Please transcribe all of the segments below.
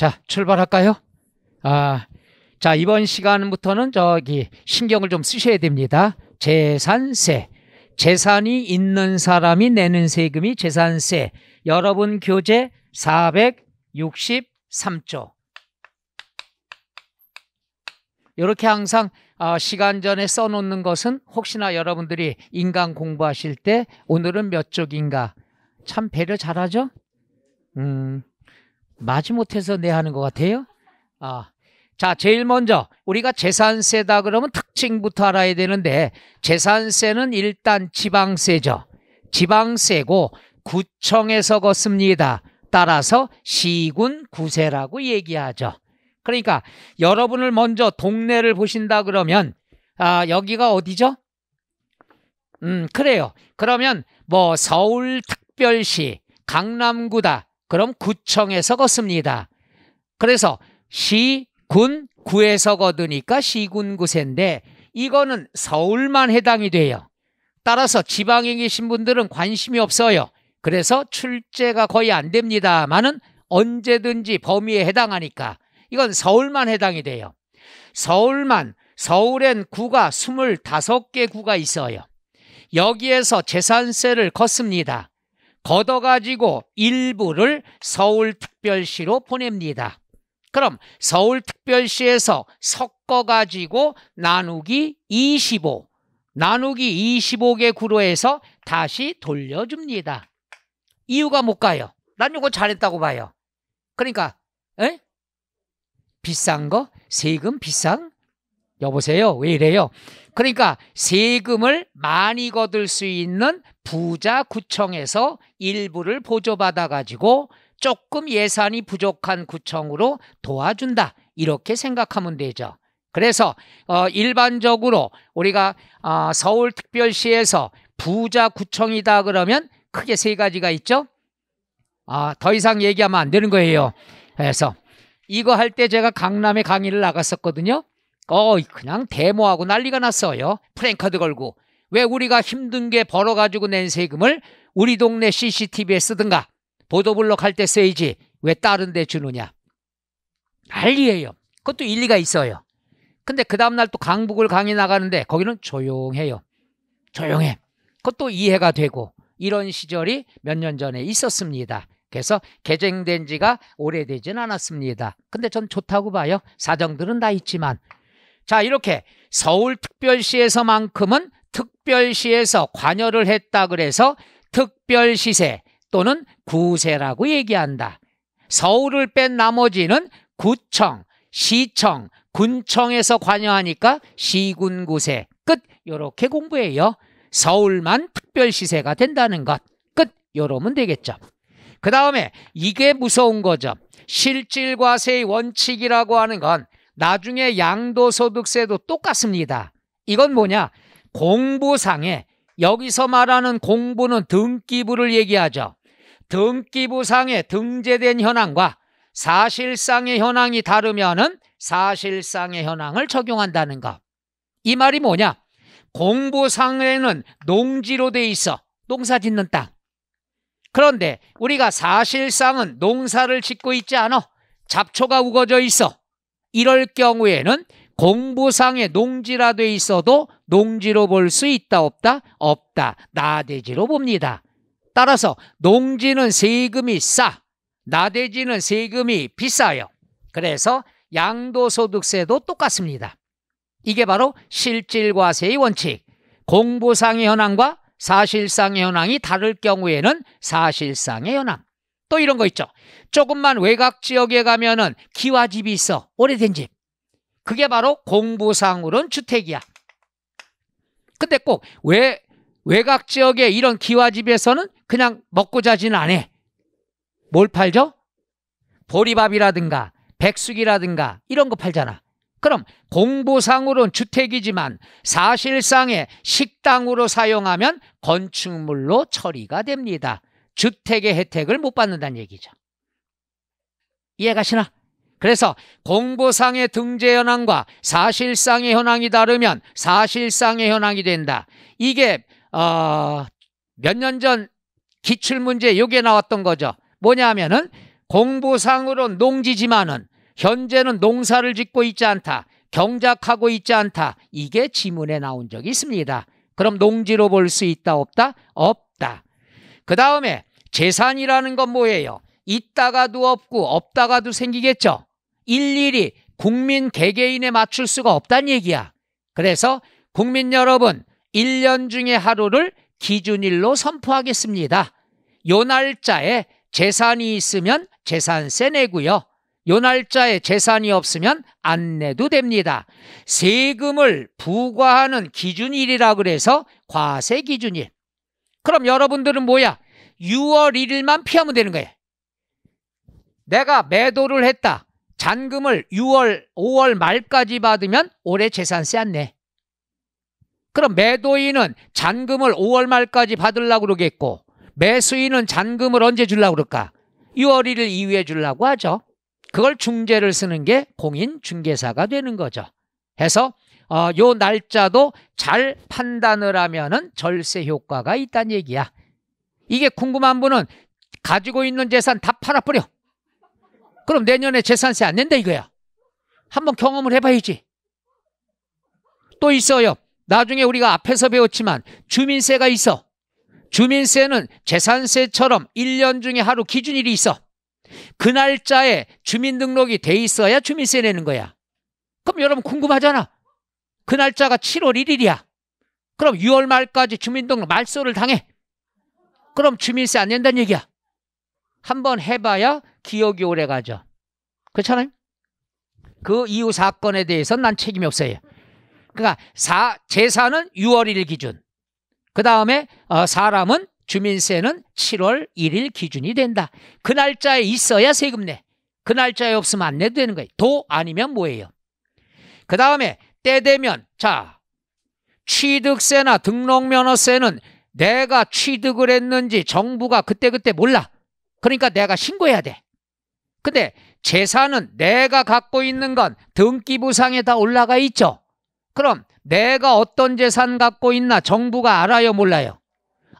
자, 출발할까요? 아, 자, 이번 시간부터는 저기 신경을 좀 쓰셔야 됩니다. 재산세. 재산이 있는 사람이 내는 세금이 재산세. 여러분 교재 463조. 이렇게 항상 어, 시간 전에 써놓는 것은 혹시나 여러분들이 인강 공부하실 때 오늘은 몇 쪽인가 참 배려 잘하죠? 음, 마지못해서 내 하는 것 같아요. 아, 자, 제일 먼저 우리가 재산세다 그러면 특징부터 알아야 되는데 재산세는 일단 지방세죠. 지방세고 구청에서 걷습니다. 따라서 시군 구세라고 얘기하죠. 그러니까 여러분을 먼저 동네를 보신다 그러면 아, 여기가 어디죠? 음, 그래요. 그러면 뭐 서울 특별시, 강남구다. 그럼 구청에서 걷습니다. 그래서 시, 군, 구에서 거두니까 시군 구세인데 이거는 서울만 해당이 돼요. 따라서 지방에 계신 분들은 관심이 없어요. 그래서 출제가 거의 안 됩니다만은 언제든지 범위에 해당하니까 이건 서울만 해당이 돼요. 서울만 서울엔 구가 25개 구가 있어요. 여기에서 재산세를 걷습니다. 걷어가지고 일부를 서울특별시로 보냅니다. 그럼 서울특별시에서 섞어가지고 나누기 25, 나누기 25개 구로 해서 다시 돌려줍니다. 이유가 뭘까요? 난 이거 잘했다고 봐요. 그러니까 에? 비싼 거? 세금 비싼? 여보세요? 왜 이래요? 그러니까 세금을 많이 거둘 수 있는 부자 구청에서 일부를 보조받아 가지고 조금 예산이 부족한 구청으로 도와준다. 이렇게 생각하면 되죠. 그래서 어, 일반적으로 우리가 어, 서울특별시에서 부자 구청이다 그러면 크게 세 가지가 있죠. 아, 더 이상 얘기하면 안 되는 거예요. 그래서 이거 할 때 제가 강남에 강의를 나갔었거든요. 어, 그냥 데모하고 난리가 났어요. 프랭카드 걸고. 왜 우리가 힘든 게 벌어가지고 낸 세금을 우리 동네 CCTV에 쓰든가 보도블록 할때 써야지 왜 다른 데 주느냐. 난리예요. 그것도 일리가 있어요. 근데 그 다음날 또 강북을 강의 나가는데 거기는 조용해요. 조용해. 그것도 이해가 되고 이런 시절이 몇 년 전에 있었습니다. 그래서 개정된 지가 오래되진 않았습니다. 근데 전 좋다고 봐요. 사정들은 다 있지만. 자, 이렇게 서울특별시에서만큼은 특별시에서 관여를 했다 그래서 특별시세 또는 구세라고 얘기한다. 서울을 뺀 나머지는 구청, 시청, 군청에서 관여하니까 시군구세 끝 요렇게 공부해요. 서울만 특별시세가 된다는 것 끝 요러면 되겠죠. 그 다음에 이게 무서운 거죠. 실질과세의 원칙이라고 하는 건 나중에 양도소득세도 똑같습니다. 이건 뭐냐? 공부상에 여기서 말하는 공부는 등기부를 얘기하죠. 등기부상에 등재된 현황과 사실상의 현황이 다르면은 사실상의 현황을 적용한다는 거. 이 말이 뭐냐? 공부상에는 농지로 돼 있어. 농사 짓는 땅. 그런데 우리가 사실상은 농사를 짓고 있지 않아. 잡초가 우거져 있어. 이럴 경우에는 공부상에 농지라 돼 있어도 농지로 볼 수 있다 없다? 없다. 나대지로 봅니다. 따라서 농지는 세금이 싸. 나대지는 세금이 비싸요. 그래서 양도소득세도 똑같습니다. 이게 바로 실질과세의 원칙. 공부상의 현황과 사실상의 현황이 다를 경우에는 사실상의 현황. 또 이런 거 있죠. 조금만 외곽 지역에 가면은 기와집이 있어. 오래된 집. 그게 바로 공부상으로는 주택이야. 근데 꼭왜 외곽 지역에 이런 기와집에서는 그냥 먹고 자지는 않아. 뭘 팔죠? 보리밥이라든가 백숙이라든가 이런 거 팔잖아. 그럼 공부상으로는 주택이지만 사실상의 식당으로 사용하면 건축물로 처리가 됩니다. 주택의 혜택을 못 받는다는 얘기죠. 이해가시나? 그래서 공부상의 등재 현황과 사실상의 현황이 다르면 사실상의 현황이 된다. 이게 어, 몇 년 전 기출문제 요게 나왔던 거죠. 뭐냐면은 공부상으로는 농지지만은 현재는 농사를 짓고 있지 않다. 경작하고 있지 않다. 이게 지문에 나온 적이 있습니다. 그럼 농지로 볼 수 있다 없다? 없다. 그 다음에 재산이라는 건 뭐예요? 있다가도 없고 없다가도 생기겠죠. 일일이 국민 개개인에 맞출 수가 없다는 얘기야. 그래서 국민 여러분 1년 중에 하루를 기준일로 선포하겠습니다. 요 날짜에 재산이 있으면 재산세 내고요. 요 날짜에 재산이 없으면 안 내도 됩니다. 세금을 부과하는 기준일이라 그래서 과세 기준일. 그럼 여러분들은 뭐야? 6월 1일만 피하면 되는 거예요. 내가 매도를 했다. 잔금을 6월, 5월 말까지 받으면 올해 재산세 안 내. 그럼 매도인은 잔금을 5월 말까지 받으려고 그러겠고 매수인은 잔금을 언제 주려고 그럴까? 6월 1일 이후에 주려고 하죠. 그걸 중재를 쓰는 게 공인 중개사가 되는 거죠. 해서 어, 요 날짜도 잘 판단을 하면은 절세 효과가 있다는 얘기야. 이게 궁금한 분은 가지고 있는 재산 다 팔아버려. 그럼 내년에 재산세 안 낸다 이거야. 한번 경험을 해봐야지. 또 있어요. 나중에 우리가 앞에서 배웠지만 주민세가 있어. 주민세는 재산세처럼 1년 중에 하루 기준일이 있어. 그 날짜에 주민등록이 돼 있어야 주민세 내는 거야. 그럼 여러분 궁금하잖아. 그 날짜가 7월 1일이야. 그럼 6월 말까지 주민등록 말소를 당해. 그럼 주민세 안 낸다는 얘기야. 한번 해봐야 기억이 오래 가죠. 그렇잖아요? 그 이후 사건에 대해서는 난 책임이 없어요. 그러니까 사, 재산은 6월 1일 기준. 그 다음에 어, 사람은 주민세는 7월 1일 기준이 된다. 그 날짜에 있어야 세금 내. 그 날짜에 없으면 안 내도 되는 거예요. 도 아니면 뭐예요? 그 다음에 때 되면 자 취득세나 등록면허세는 내가 취득을 했는지 정부가 그때그때 몰라. 그러니까 내가 신고해야 돼. 근데 재산은 내가 갖고 있는 건 등기부상에 다 올라가 있죠. 그럼 내가 어떤 재산 갖고 있나 정부가 알아요 몰라요?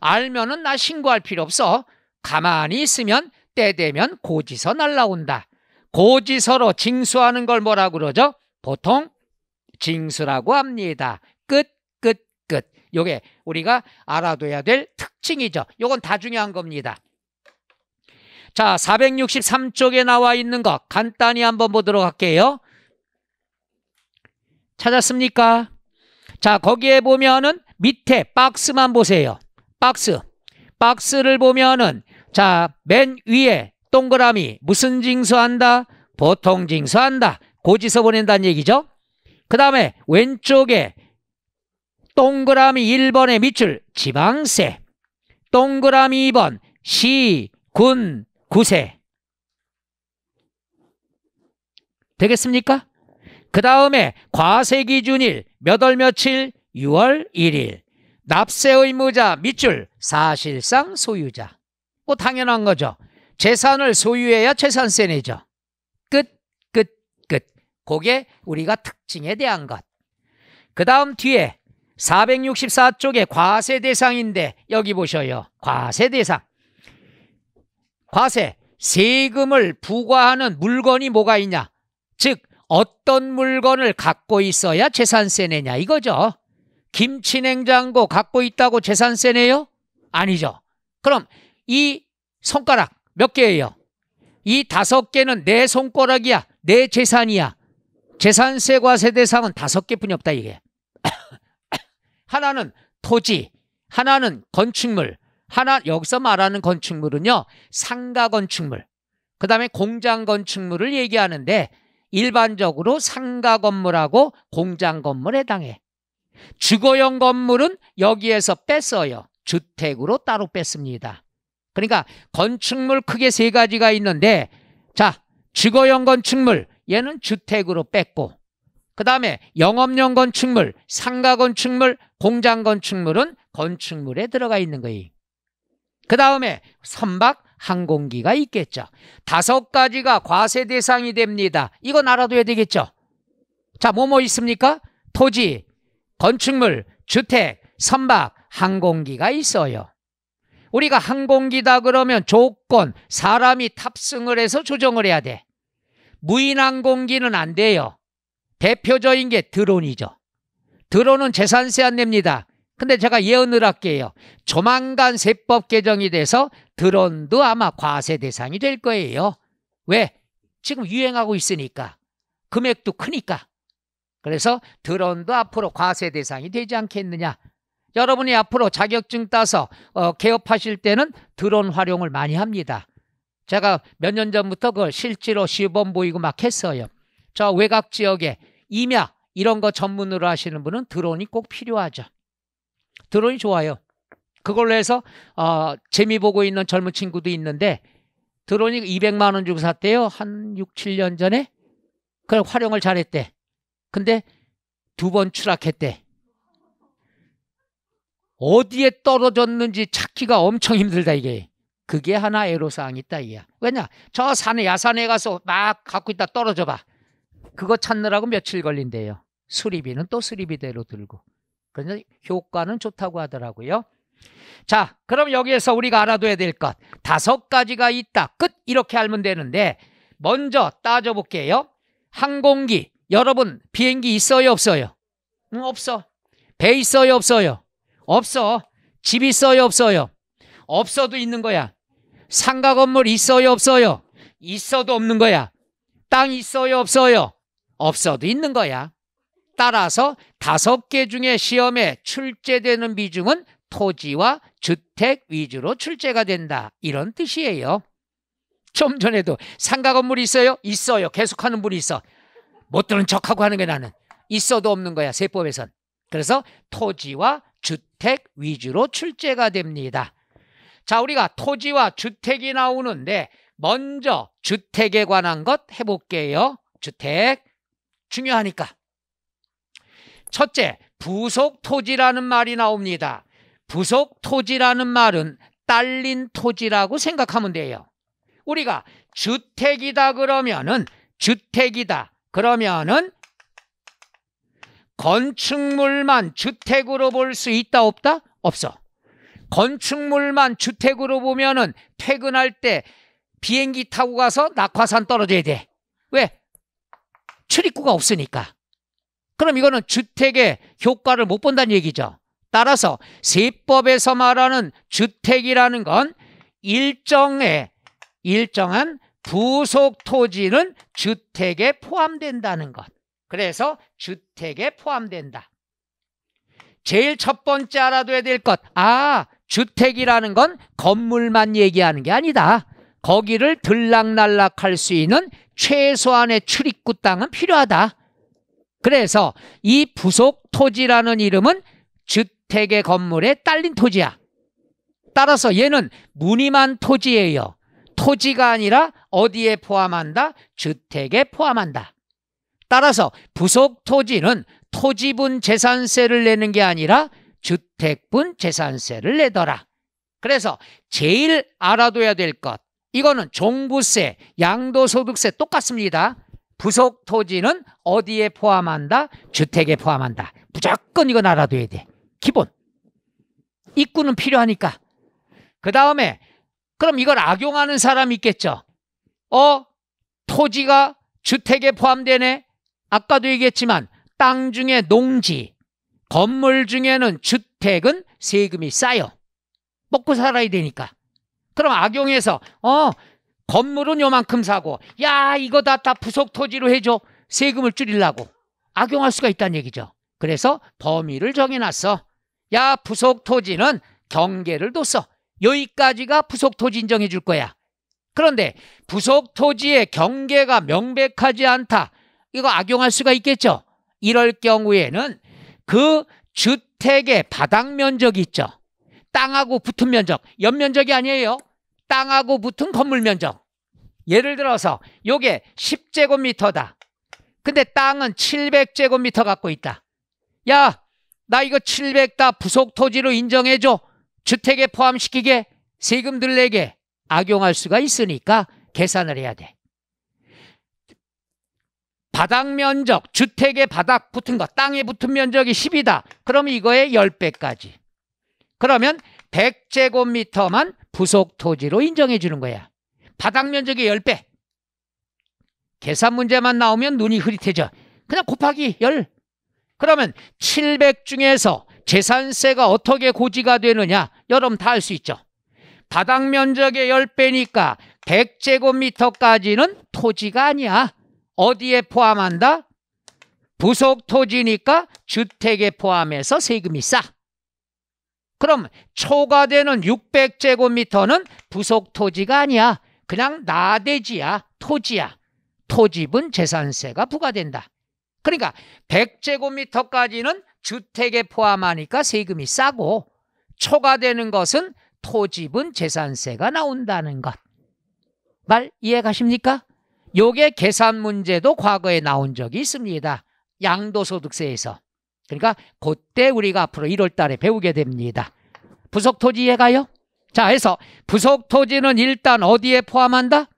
알면은 나 신고할 필요 없어. 가만히 있으면 때 되면 고지서 날라온다. 고지서로 징수하는 걸 뭐라 그러죠? 보통 징수라고 합니다. 요게 우리가 알아둬야 될 특징이죠. 요건 다 중요한 겁니다. 자, 463쪽에 나와 있는 것 간단히 한번 보도록 할게요. 찾았습니까? 자, 거기에 보면은 밑에 박스만 보세요. 박스. 박스를 보면은 자, 맨 위에 동그라미 무슨 징수한다? 보통 징수한다. 고지서 보낸다는 얘기죠. 그 다음에 왼쪽에 동그라미 1번의 밑줄 지방세. 동그라미 2번 시, 군, 구세. 되겠습니까? 그 다음에 과세 기준 일 몇 월 며칠? 6월 1일. 납세 의무자 밑줄 사실상 소유자. 뭐 당연한 거죠. 재산을 소유해야 재산세 내죠. 끝 끝 끝. 그게 우리가 특징에 대한 것그 다음 뒤에 464쪽에 과세 대상인데 여기 보셔요 과세 대상 과세 세금을 부과하는 물건이 뭐가 있냐 즉 어떤 물건을 갖고 있어야 재산세 내냐 이거죠. 김치 냉장고 갖고 있다고 재산세 내요? 아니죠. 그럼 이 손가락 몇 개예요? 이 다섯 개는 내 손가락이야. 내 재산이야. 재산세 과 세 대상은 다섯 개뿐이 없다 이게. 하나는 토지, 하나는 건축물, 하나 여기서 말하는 건축물은요 상가 건축물, 그 다음에 공장 건축물을 얘기하는데 일반적으로 상가 건물하고 공장 건물에 해당해. 주거용 건물은 여기에서 뺐어요. 주택으로 따로 뺐습니다. 그러니까 건축물 크게 세 가지가 있는데 자 주거용 건축물 얘는 주택으로 뺐고 그 다음에 영업용 건축물, 상가 건축물, 공장 건축물은 건축물에 들어가 있는 거예요. 그 다음에 선박, 항공기가 있겠죠. 다섯 가지가 과세 대상이 됩니다. 이건 알아둬야 되겠죠. 자, 뭐뭐 뭐 있습니까? 토지, 건축물, 주택, 선박, 항공기가 있어요. 우리가 항공기다 그러면 조건, 사람이 탑승을 해서 조정을 해야 돼. 무인 항공기는 안 돼요. 대표적인 게 드론이죠. 드론은 재산세 안 냅니다. 근데 제가 예언을 할게요. 조만간 세법 개정이 돼서 드론도 아마 과세 대상이 될 거예요. 왜? 지금 유행하고 있으니까. 금액도 크니까. 그래서 드론도 앞으로 과세 대상이 되지 않겠느냐. 여러분이 앞으로 자격증 따서 어, 개업하실 때는 드론 활용을 많이 합니다. 제가 몇 년 전부터 그걸 실제로 시범 보이고 막 했어요. 저 외곽 지역에 임야 이런 거 전문으로 하시는 분은 드론이 꼭 필요하죠. 드론이 좋아요. 그걸로 해서 어, 재미 보고 있는 젊은 친구도 있는데 드론이 200만 원 주고 샀대요. 한 6, 7년 전에. 그걸 활용을 잘했대. 근데 두 번 추락했대. 어디에 떨어졌는지 찾기가 엄청 힘들다 이게. 그게 하나 애로사항이 있다 이야. 왜냐? 저 산에 야산에 가서 막 갖고 있다 떨어져 봐. 그거 찾느라고 며칠 걸린대요. 수리비는 또 수리비대로 들고. 그래서 효과는 좋다고 하더라고요. 자, 그럼 여기에서 우리가 알아둬야 될 것 다섯 가지가 있다. 끝 이렇게 알면 되는데 먼저 따져볼게요. 항공기 여러분 비행기 있어요 없어요? 응, 없어. 배 있어요 없어요? 없어. 집 있어요 없어요? 없어도 있는 거야. 상가 건물 있어요 없어요? 있어도 없는 거야. 땅 있어요 없어요? 없어도 있는 거야. 따라서 다섯 개 중에 시험에 출제되는 비중은 토지와 주택 위주로 출제가 된다. 이런 뜻이에요. 좀 전에도 상가 건물이 있어요? 있어요. 계속하는 분이 있어. 못 들은 척하고 하는 게 나는. 있어도 없는 거야. 세법에선. 그래서 토지와 주택 위주로 출제가 됩니다. 자, 우리가 토지와 주택이 나오는데 먼저 주택에 관한 것 해볼게요. 주택 중요하니까. 첫째, 부속 토지라는 말이 나옵니다. 부속 토지라는 말은 딸린 토지라고 생각하면 돼요. 우리가 주택이다 그러면은 주택이다 그러면은 건축물만 주택으로 볼 수 있다 없다? 없어. 건축물만 주택으로 보면은 퇴근할 때 비행기 타고 가서 낙화산 떨어져야 돼. 왜? 출입구가 없으니까. 그럼 이거는 주택의 효과를 못 본다는 얘기죠. 따라서 세법에서 말하는 주택이라는 건 일정의 일정한 부속 토지는 주택에 포함된다는 것. 그래서 주택에 포함된다. 제일 첫 번째 알아둬야 될 것. 아, 주택이라는 건 건물만 얘기하는 게 아니다. 거기를 들락날락할 수 있는 최소한의 출입구 땅은 필요하다. 그래서 이 부속 토지라는 이름은 주택의 건물에 딸린 토지야. 따라서 얘는 무늬만 토지예요. 토지가 아니라 어디에 포함한다? 주택에 포함한다. 따라서 부속 토지는 토지분 재산세를 내는 게 아니라 주택분 재산세를 내더라. 그래서 제일 알아둬야 될 것. 이거는 종부세, 양도소득세 똑같습니다. 부속 토지는 어디에 포함한다? 주택에 포함한다. 무조건 이건 알아둬야 돼. 기본. 입구는 필요하니까. 그 다음에 그럼 이걸 악용하는 사람이 있겠죠. 어? 토지가 주택에 포함되네? 아까도 얘기했지만 땅 중에 농지, 건물 중에는 주택은 세금이 쌓여. 먹고 살아야 되니까. 그럼 악용해서 어 건물은 요만큼 사고 야 이거 다, 다 부속 토지로 해줘 세금을 줄이려고 악용할 수가 있다는 얘기죠. 그래서 범위를 정해놨어. 야 부속 토지는 경계를 뒀어. 여기까지가 부속 토지 인정해 줄 거야. 그런데 부속 토지의 경계가 명백하지 않다. 이거 악용할 수가 있겠죠. 이럴 경우에는 그 주택의 바닥 면적이 있죠. 땅하고 붙은 면적, 연면적이 아니에요. 땅하고 붙은 건물 면적. 예를 들어서 요게 10제곱미터다. 근데 땅은 700제곱미터 갖고 있다. 야, 나 이거 700다 부속 토지로 인정해줘. 주택에 포함시키게 세금 들내게 악용할 수가 있으니까 계산을 해야 돼. 바닥 면적, 주택의 바닥 붙은 거, 땅에 붙은 면적이 10이다. 그럼 이거의 10배까지. 그러면 100제곱미터만 부속 토지로 인정해 주는 거야. 바닥 면적의 10배. 계산 문제만 나오면 눈이 흐릿해져. 그냥 곱하기 10. 그러면 700 중에서 재산세가 어떻게 고지가 되느냐? 여러분 다 알 수 있죠. 바닥 면적의 10배니까 100제곱미터까지는 토지가 아니야. 어디에 포함한다? 부속 토지니까 주택에 포함해서 세금이 싸. 그럼 초과되는 600제곱미터는 부속 토지가 아니야. 그냥 나대지야. 토지야. 토지분 재산세가 부과된다. 그러니까 100제곱미터까지는 주택에 포함하니까 세금이 싸고 초과되는 것은 토지분 재산세가 나온다는 것. 말 이해 가십니까? 요게 계산 문제도 과거에 나온 적이 있습니다. 양도소득세에서. 그러니까 그때 우리가 앞으로 1월 달에 배우게 됩니다. 부속 토지 이해가요? 자, 해서 부속 토지는 일단 어디에 포함한다?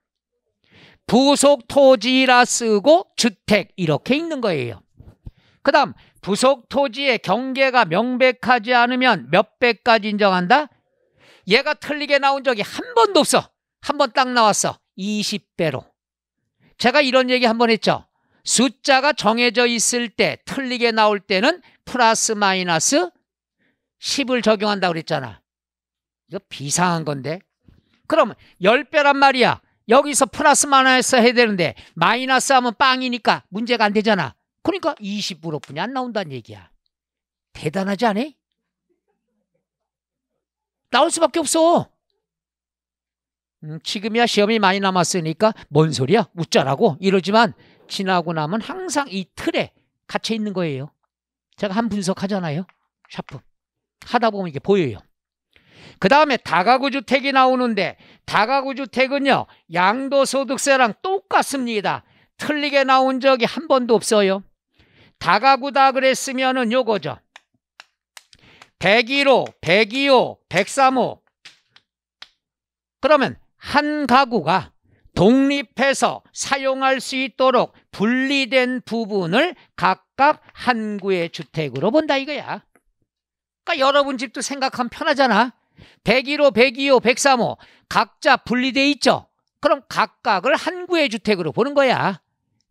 부속 토지라 쓰고 주택 이렇게 읽는 거예요. 그 다음 부속 토지의 경계가 명백하지 않으면 몇 배까지 인정한다? 얘가 틀리게 나온 적이 한 번도 없어. 한 번 딱 나왔어. 20배로. 제가 이런 얘기 한 번 했죠. 숫자가 정해져 있을 때 틀리게 나올 때는 플러스 마이너스 10을 적용한다고 그랬잖아. 이거 비상한 건데. 그럼 10배란 말이야. 여기서 플러스 마이너스 해야 되는데 마이너스 하면 빵이니까 문제가 안 되잖아. 그러니까 20%뿐이 안 나온다는 얘기야. 대단하지 않아? 나올 수밖에 없어. 음, 지금이야 시험이 많이 남았으니까 뭔 소리야? 웃자라고 이러지만 지나고 나면 항상 이 틀에 갇혀 있는 거예요. 제가 한 분석하잖아요. 샤프. 하다 보면 이게 보여요. 그 다음에 다가구 주택이 나오는데 다가구 주택은요 양도소득세랑 똑같습니다. 틀리게 나온 적이 한 번도 없어요. 다가구다 그랬으면은 요거죠. 101호, 102호, 103호. 그러면 한 가구가 독립해서 사용할 수 있도록 분리된 부분을 각각 한 구의 주택으로 본다 이거야. 그러니까 여러분 집도 생각하면 편하잖아. 101호, 102호, 103호 각자 분리돼 있죠. 그럼 각각을 한 구의 주택으로 보는 거야.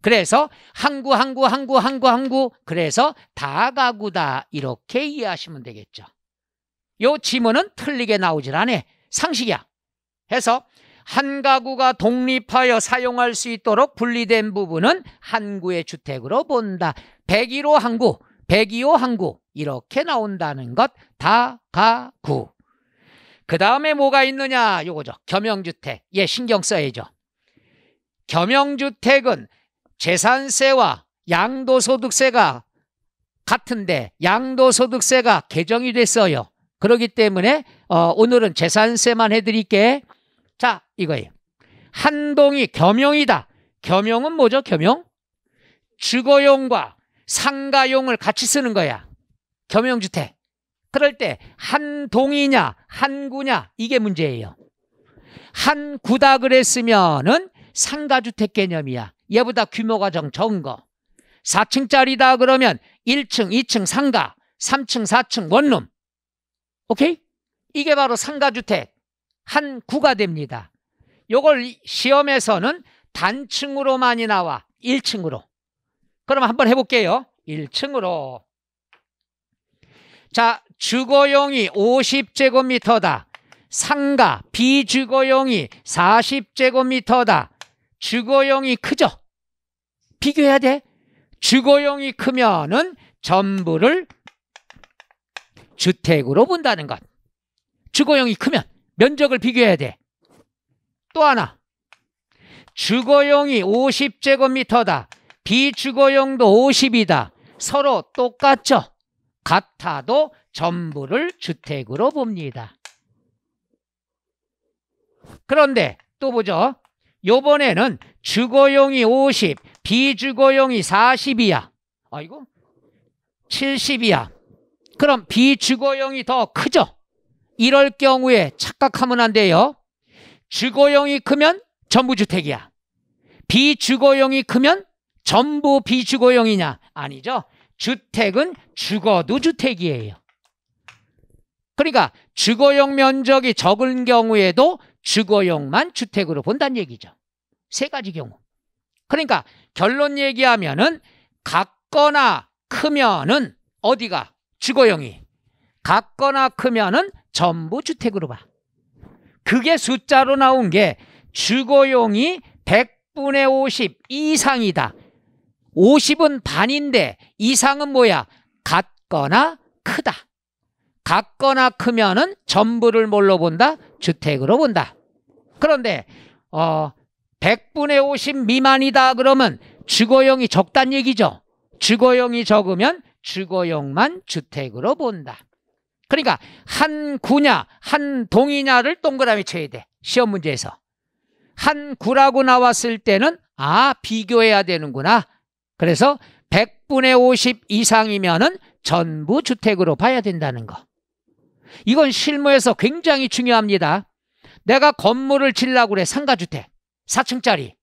그래서 항구 항구 항구 항구 항구 그래서 다가구다 이렇게 이해하시면 되겠죠. 요 지문은 틀리게 나오질 않아. 상식이야. 해서 한 가구가 독립하여 사용할 수 있도록 분리된 부분은 한 구의 주택으로 본다. 101호 항구, 102호 항구 이렇게 나온다는 것 다가구. 그 다음에 뭐가 있느냐 요거죠. 겸용주택. 예, 신경 써야죠. 겸용주택은 재산세와 양도소득세가 같은데 양도소득세가 개정이 됐어요. 그렇기 때문에 어, 오늘은 재산세만 해드릴게. 자 이거예요. 한동이 겸용이다. 겸용은 뭐죠? 겸용? 주거용과 상가용을 같이 쓰는 거야. 겸용주택. 그럴 때 한 동이냐 한 구냐 이게 문제예요. 한 구다 그랬으면은 상가주택 개념이야. 얘보다 규모가 좀 적은 거. 4층짜리다 그러면 1층, 2층 상가, 3층, 4층 원룸. 오케이? 이게 바로 상가주택 한 구가 됩니다. 요걸 시험에서는 단층으로 많이 나와. 1층으로. 그럼 한번 해볼게요. 1층으로. 자, 주거용이 50제곱미터다. 상가, 비주거용이 40제곱미터다. 주거용이 크죠? 비교해야 돼. 주거용이 크면은 전부를 주택으로 본다는 것. 주거용이 크면 면적을 비교해야 돼. 또 하나. 주거용이 50제곱미터다. 비주거용도 50이다. 서로 똑같죠? 같아도 전부를 주택으로 봅니다. 그런데 또 보죠. 요번에는 주거용이 50, 비주거용이 40이야. 아이고, 70이야. 그럼 비주거용이 더 크죠? 이럴 경우에 착각하면 안 돼요. 주거용이 크면 전부 주택이야. 비주거용이 크면 전부 비주거용이냐? 아니죠. 주택은 죽어도 주택이에요. 그러니까 주거용 면적이 적은 경우에도 주거용만 주택으로 본다는 얘기죠. 세 가지 경우. 그러니까 결론 얘기하면은 같거나 크면은 어디가 주거용이 같거나 크면은 전부 주택으로 봐. 그게 숫자로 나온 게 주거용이 100분의 50 이상이다. 50은 반인데 이상은 뭐야? 같거나 크다. 같거나 크면은 전부를 뭘로 본다? 주택으로 본다. 그런데 어 100분의 50 미만이다 그러면 주거용이 적단 얘기죠. 주거용이 적으면 주거용만 주택으로 본다. 그러니까 한 구냐, 한 동이냐를 동그라미 쳐야 돼. 시험 문제에서. 한 구라고 나왔을 때는 아, 비교해야 되는구나. 그래서 100분의 50 이상이면은 전부 주택으로 봐야 된다는 거. 이건 실무에서 굉장히 중요합니다. 내가 건물을 질라고 그래. 상가주택. 4층짜리.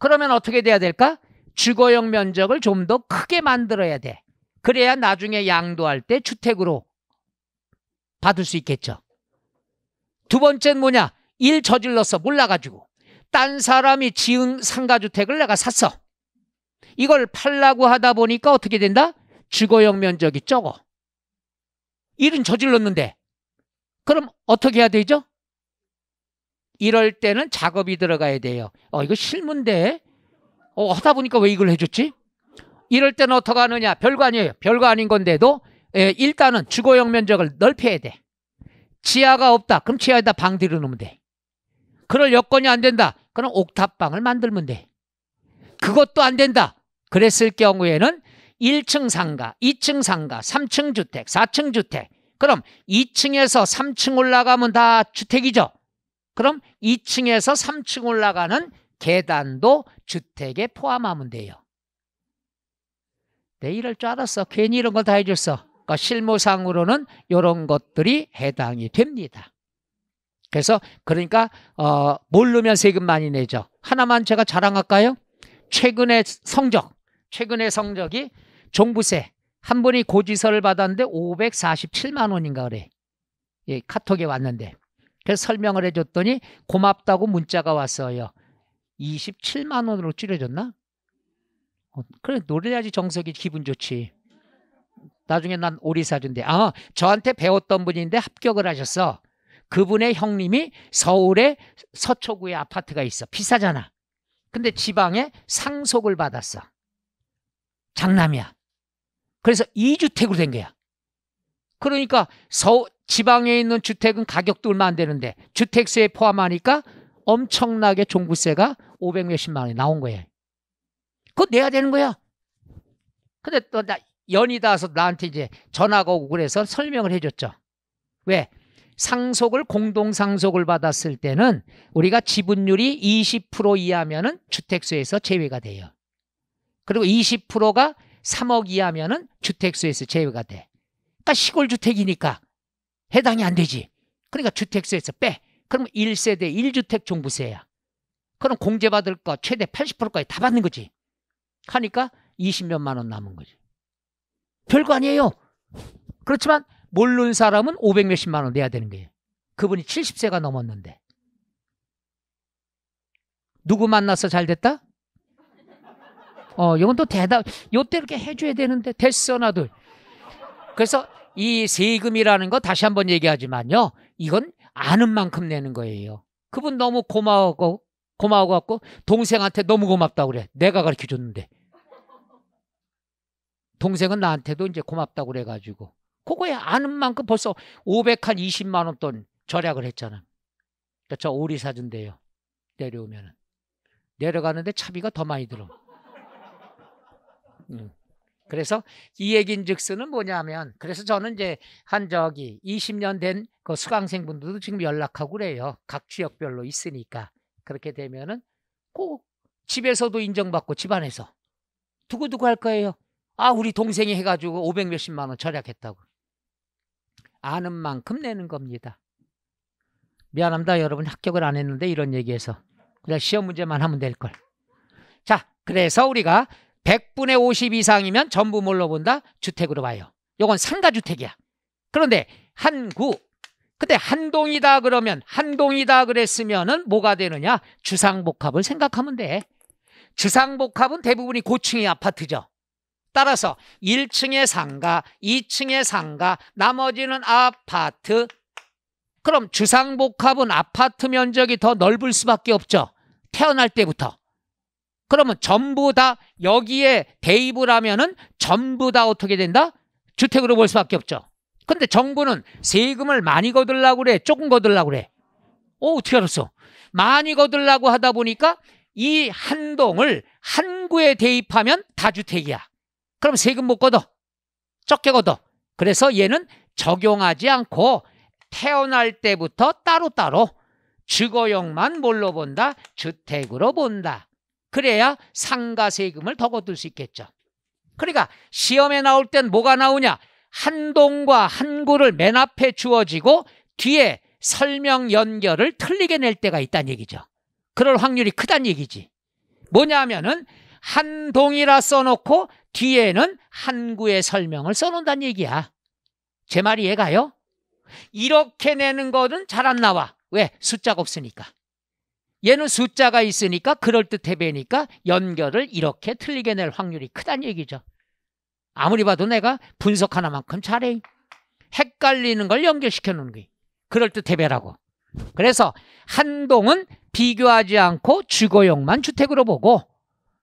그러면 어떻게 돼야 될까? 주거용 면적을 좀 더 크게 만들어야 돼. 그래야 나중에 양도할 때 주택으로 받을 수 있겠죠. 두 번째는 뭐냐? 일 저질러서 몰라가지고 딴 사람이 지은 상가주택을 내가 샀어. 이걸 팔라고 하다 보니까 어떻게 된다? 주거용 면적이 적어. 일은 저질렀는데 그럼 어떻게 해야 되죠? 이럴 때는 작업이 들어가야 돼요. 어 이거 실문데 어, 하다 보니까 왜 이걸 해줬지? 이럴 때는 어떻게 하느냐? 별거 아니에요. 별거 아닌 건데도 예, 일단은 주거용 면적을 넓혀야 돼. 지하가 없다. 그럼 지하에다 방 들여 놓으면 돼. 그럴 여건이 안 된다. 그럼 옥탑방을 만들면 돼. 그것도 안 된다. 그랬을 경우에는 1층 상가, 2층 상가, 3층 주택, 4층 주택. 그럼 2층에서 3층 올라가면 다 주택이죠. 그럼 2층에서 3층 올라가는 계단도 주택에 포함하면 돼요. 내 이럴 줄 알았어. 괜히 이런 걸다 해줬어. 그러니까 실무상으로는 이런 것들이 해당이 됩니다. 그래서 그러니까 어, 모르면 세금 많이 내죠. 하나만 제가 자랑할까요? 최근에 성적, 최근에 성적이 종부세 한 분이 고지서를 받았는데 547만 원인가 그래. 예, 카톡에 왔는데 그래서 설명을 해줬더니 고맙다고 문자가 왔어요. 27만 원으로 줄여줬나? 어, 그래 노래야지 정석이 기분 좋지. 나중에 난 오리 사준대. 아 저한테 배웠던 분인데 합격을 하셨어. 그분의 형님이 서울에 서초구에 아파트가 있어. 비싸잖아. 근데 지방에 상속을 받았어. 장남이야. 그래서 2주택으로 된 거야. 그러니까 서, 지방에 있는 주택은 가격도 얼마 안 되는데 주택세에 포함하니까 엄청나게 종부세가 500 몇십만 원이 나온 거예요. 그거 내야 되는 거야. 근데 또 나 연이 닿아서 나한테 이제 전화가 오고 그래서 설명을 해줬죠. 왜? 상속을 공동상속을 받았을 때는 우리가 지분율이 20% 이하면은 주택수에서 제외가 돼요. 그리고 20%가 3억 이하면은 주택수에서 제외가 돼. 그러니까 시골 주택이니까 해당이 안 되지. 그러니까 주택수에서 빼. 그러면 1세대 1주택 종부세야. 그럼 공제받을 거 최대 80%까지 다 받는 거지. 하니까 20몇만 원 남은 거지. 별거 아니에요. 그렇지만 모르는 사람은 500 몇십만 원 내야 되는 거예요. 그분이 70세가 넘었는데. 누구 만나서 잘 됐다? 어, 이건 또 대답, 요때 이렇게 해줘야 되는데, 됐어, 나도. 그래서 이 세금이라는 거 다시 한번 얘기하지만요. 이건 아는 만큼 내는 거예요. 그분 너무 고마워고, 고마워갖고, 동생한테 너무 고맙다고 그래. 내가 가르쳐 줬는데. 동생은 나한테도 이제 고맙다고 그래가지고. 그거에 아는 만큼 벌써 500한 20만 원 돈 절약을 했잖아. 그러니까 저 오리 사준대요. 내려오면은. 내려가는데 차비가 더 많이 들어. 음. 그래서 이 얘기인 즉스는 뭐냐면 그래서 저는 이제 한 저기 20년 된 그 수강생분들도 지금 연락하고 그래요. 각 지역별로 있으니까. 그렇게 되면은 꼭 집에서도 인정받고 집안에서 두고두고 할 거예요. 아 우리 동생이 해가지고 500 몇십만 원 절약했다고. 아는 만큼 내는 겁니다. 미안합니다. 여러분 합격을 안 했는데 이런 얘기해서. 그냥 시험 문제만 하면 될걸. 자 그래서 우리가 100분의 50 이상이면 전부 뭘로 본다? 주택으로 봐요. 요건 상가주택이야. 그런데 한 구. 근데 한동이다 그러면 한동이다 그랬으면은 뭐가 되느냐? 주상복합을 생각하면 돼. 주상복합은 대부분이 고층의 아파트죠. 따라서 1층의 상가, 2층의 상가, 나머지는 아파트. 그럼 주상복합은 아파트 면적이 더 넓을 수밖에 없죠. 태어날 때부터. 그러면 전부 다 여기에 대입을 하면은 전부 다 어떻게 된다? 주택으로 볼 수밖에 없죠. 근데 정부는 세금을 많이 거들라고 그래? 조금 거들라고 그래? 어, 어떻게 알았어? 많이 거들라고 하다 보니까 이 한 동을 한 구에 대입하면 다주택이야. 그럼 세금 못 걷어. 적게 걷어. 그래서 얘는 적용하지 않고 태어날 때부터 따로따로 주거용만 뭘로 본다? 주택으로 본다. 그래야 상가 세금을 더 거둘 수 있겠죠. 그러니까 시험에 나올 땐 뭐가 나오냐? 한동과 한구를 맨 앞에 주어지고 뒤에 설명 연결을 틀리게 낼 때가 있다는 얘기죠. 그럴 확률이 크다는 얘기지. 뭐냐면은 한동이라 써놓고 뒤에는 한구의 설명을 써놓는다는 얘기야. 제 말이 이해가요? 이렇게 내는 거는 잘 안 나와. 왜? 숫자가 없으니까. 얘는 숫자가 있으니까 그럴듯해 보이니까 연결을 이렇게 틀리게 낼 확률이 크다는 얘기죠. 아무리 봐도 내가 분석 하나만큼 잘해. 헷갈리는 걸 연결시켜 놓는 거예요. 그럴듯해 보라고. 그래서 한동은 비교하지 않고 주거용만 주택으로 보고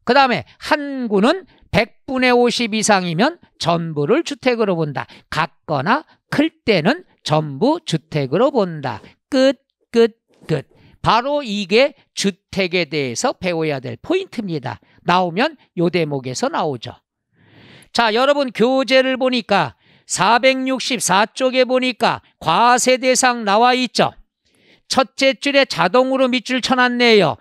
그 다음에 한구는 100분의 50 이상이면 전부를 주택으로 본다. 같거나 클 때는 전부 주택으로 본다. 끝, 끝, 끝. 바로 이게 주택에 대해서 배워야 될 포인트입니다. 나오면 요 대목에서 나오죠. 자, 여러분 교재를 보니까 464쪽에 보니까 과세 대상 나와 있죠. 첫째 줄에 자동으로 밑줄 쳐놨네요.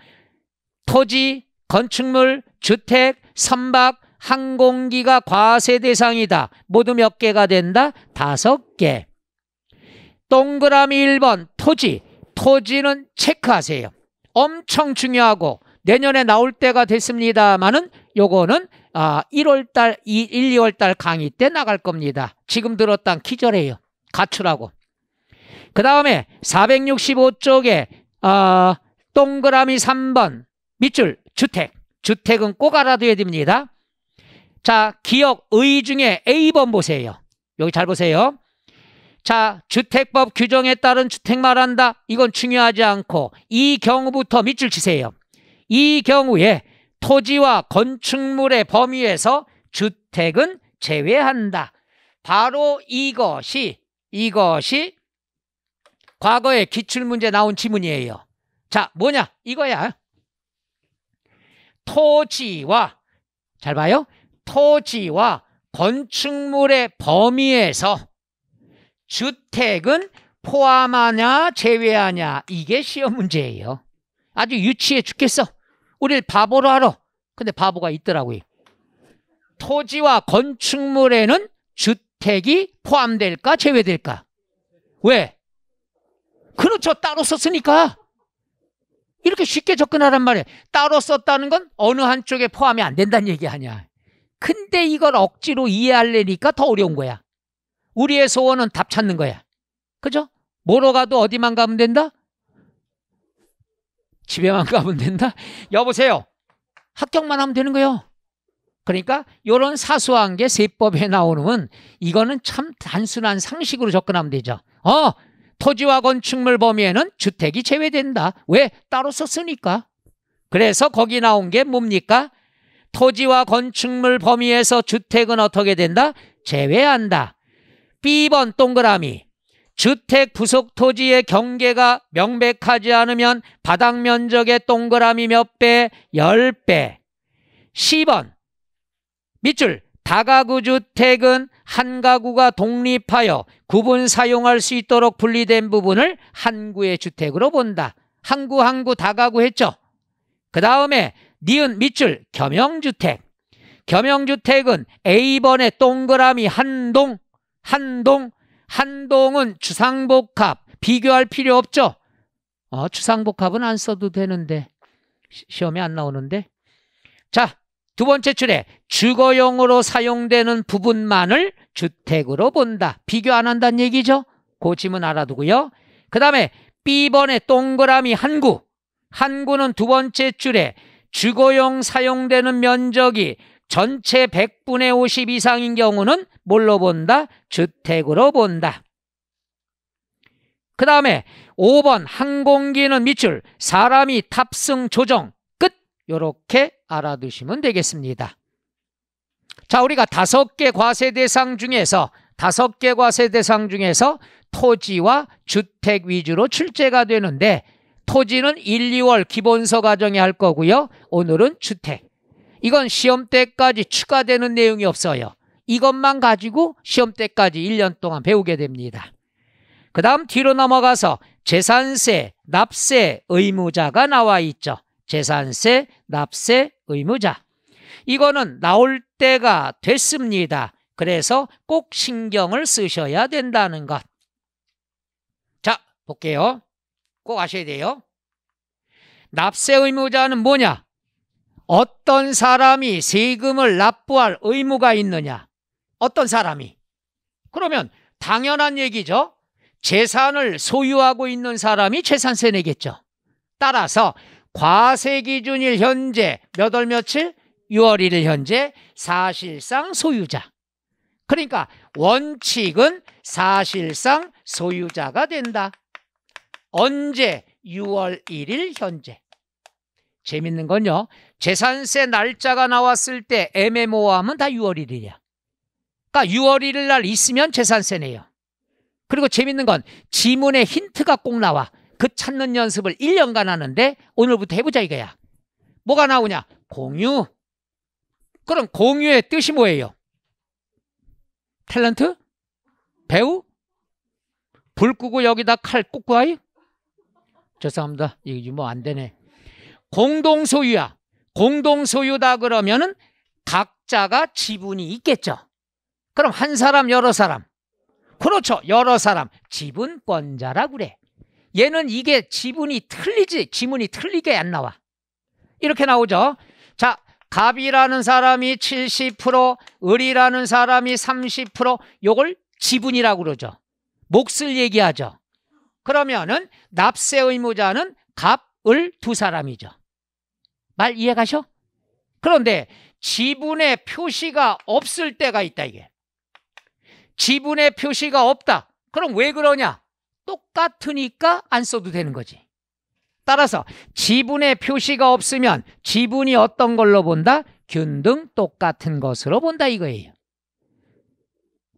토지, 건축물, 주택, 선박, 항공기가 과세 대상이다. 모두 몇 개가 된다? 다섯 개. 동그라미 1번 토지. 토지는 체크하세요. 엄청 중요하고 내년에 나올 때가 됐습니다만은 요거는 아 1월달 1, 2월달 강의 때 나갈 겁니다. 지금 들었던 기절해요. 가출하고. 그 다음에 465쪽에 어, 동그라미 3번 밑줄 주택. 주택은 꼭 알아둬야 됩니다. 자, 기억 의 중에 A번 보세요. 여기 잘 보세요. 자, 주택법 규정에 따른 주택 말한다. 이건 중요하지 않고 이 경우부터 밑줄 치세요. 이 경우에 토지와 건축물의 범위에서 주택은 제외한다. 바로 이것이 이것이 과거에 기출문제 나온 지문이에요. 자, 뭐냐? 이거야. 토지와 잘 봐요. 토지와 건축물의 범위에서 주택은 포함하냐 제외하냐 이게 시험 문제예요. 아주 유치해 죽겠어. 우리를 바보로 알아. 근데 바보가 있더라고요. 토지와 건축물에는 주택이 포함될까 제외될까? 왜? 그렇죠. 따로 썼으니까. 이렇게 쉽게 접근하란 말이에요. 따로 썼다는 건 어느 한쪽에 포함이 안 된다는 얘기 아니야. 근데 이걸 억지로 이해하려니까 더 어려운 거야. 우리의 소원은 답 찾는 거야. 그죠? 뭐로 가도 어디만 가면 된다? 집에만 가면 된다? 여보세요. 합격만 하면 되는 거예요. 그러니까 이런 사소한 게 세법에 나오는 이거는 참 단순한 상식으로 접근하면 되죠. 어, 토지와 건축물 범위에는 주택이 제외된다. 왜? 따로 썼으니까. 그래서 거기 나온 게 뭡니까? 토지와 건축물 범위에서 주택은 어떻게 된다? 제외한다. B번 동그라미. 주택 부속 토지의 경계가 명백하지 않으면 바닥 면적의 동그라미 몇 배? 10배. 10번. 밑줄. 다가구 주택은 한 가구가 독립하여 구분 사용할 수 있도록 분리된 부분을 한 구의 주택으로 본다. 한 구 한 구 다가구 했죠. 그 다음에 니은 밑줄 겸용주택. 겸용주택은 A번의 동그라미 한동, 한동, 한동은 주상복합. 비교할 필요 없죠. 어, 주상복합은 안 써도 되는데 시험에 안 나오는데. 자, 두 번째 줄에 주거용으로 사용되는 부분만을 주택으로 본다. 비교 안 한다는 얘기죠? 그 지문 알아두고요. 그 다음에 B번에 동그라미 한 구. 한 구는 두 번째 줄에 주거용 사용되는 면적이 전체 100분의 50 이상인 경우는 뭘로 본다? 주택으로 본다. 그 다음에 5번 항공기는 밑줄 사람이 탑승 조정 끝 이렇게 알아두시면 되겠습니다. 자 우리가 다섯 개 과세 대상 중에서 다섯 개 과세 대상 중에서 토지와 주택 위주로 출제가 되는데 토지는 1, 2월 기본서 과정에 할 거고요. 오늘은 주택. 이건 시험 때까지 추가되는 내용이 없어요. 이것만 가지고 시험 때까지 1년 동안 배우게 됩니다. 그 다음 뒤로 넘어가서 재산세, 납세, 의무자가 나와 있죠. 재산세, 납세, 의무자. 이거는 나올 때가 됐습니다. 그래서 꼭 신경을 쓰셔야 된다는 것. 자, 볼게요. 꼭 아셔야 돼요. 납세 의무자는 뭐냐? 어떤 사람이 세금을 납부할 의무가 있느냐? 어떤 사람이? 그러면 당연한 얘기죠. 재산을 소유하고 있는 사람이 재산세 내겠죠. 따라서 과세 기준일 현재 몇 월 며칠? 6월 1일 현재 사실상 소유자. 그러니까 원칙은 사실상 소유자가 된다. 언제? 6월 1일 현재. 재밌는 건요. 재산세 날짜가 나왔을 때 애매모호하면 다 6월 1일이야. 그러니까 6월 1일 날 있으면 재산세 내요. 그리고 재밌는 건 지문에 힌트가 꼭 나와. 그 찾는 연습을 1년간 하는데 오늘부터 해보자 이거야. 뭐가 나오냐? 공유. 그럼 공유의 뜻이 뭐예요? 탤런트? 배우? 불 끄고 여기다 칼 꽂고 와요? 죄송합니다. 이게 뭐 안 되네. 공동 소유야. 공동 소유다 그러면은 각자가 지분이 있겠죠. 그럼 한 사람, 여러 사람. 그렇죠. 여러 사람. 지분권자라 그래. 얘는 이게 지분이 틀리지, 지문이 틀리게 안 나와. 이렇게 나오죠. 자, 갑이라는 사람이 70%, 을이라는 사람이 30%, 요걸 지분이라고 그러죠. 몫을 얘기하죠. 그러면은 납세 의무자는 갑, 을 두 사람이죠. 말 이해 가셔? 그런데 지분의 표시가 없을 때가 있다 이게. 지분의 표시가 없다. 그럼 왜 그러냐? 똑같으니까 안 써도 되는 거지. 따라서 지분의 표시가 없으면 지분이 어떤 걸로 본다? 균등 똑같은 것으로 본다 이거예요.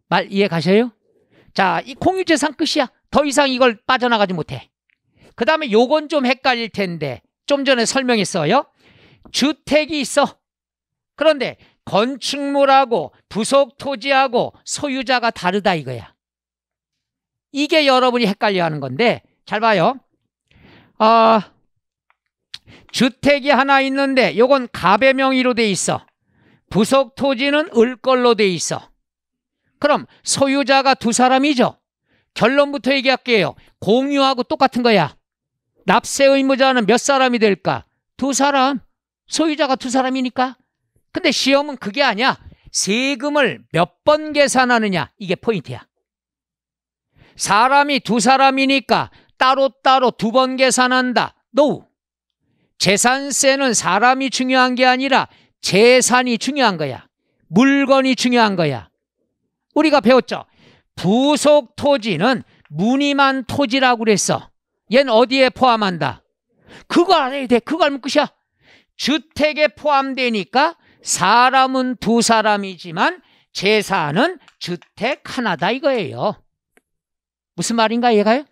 말 이해 가셔요? 자, 이 공유재산 끝이야. 더 이상 이걸 빠져나가지 못해. 그 다음에 요건 좀 헷갈릴 텐데 좀 전에 설명했어요. 주택이 있어. 그런데 건축물하고 부속 토지하고 소유자가 다르다 이거야. 이게 여러분이 헷갈려 하는 건데 잘 봐요. 아, 주택이 하나 있는데 요건 갑의 명의로 돼 있어. 부속 토지는 을 걸로 돼 있어. 그럼 소유자가 두 사람이죠. 결론부터 얘기할게요. 공유하고 똑같은 거야. 납세 의무자는 몇 사람이 될까? 두 사람. 소유자가 두 사람이니까. 근데 시험은 그게 아니야. 세금을 몇 번 계산하느냐. 이게 포인트야. 사람이 두 사람이니까 따로따로 두 번 계산한다. No. 재산세는 사람이 중요한 게 아니라 재산이 중요한 거야. 물건이 중요한 거야. 우리가 배웠죠. 부속 토지는 무늬만 토지라고 그랬어. 얜 어디에 포함한다? 그거 알아야 돼. 그거 알면 끝이야. 주택에 포함되니까 사람은 두 사람이지만 재산은 주택 하나다 이거예요. 무슨 말인가 이해가요?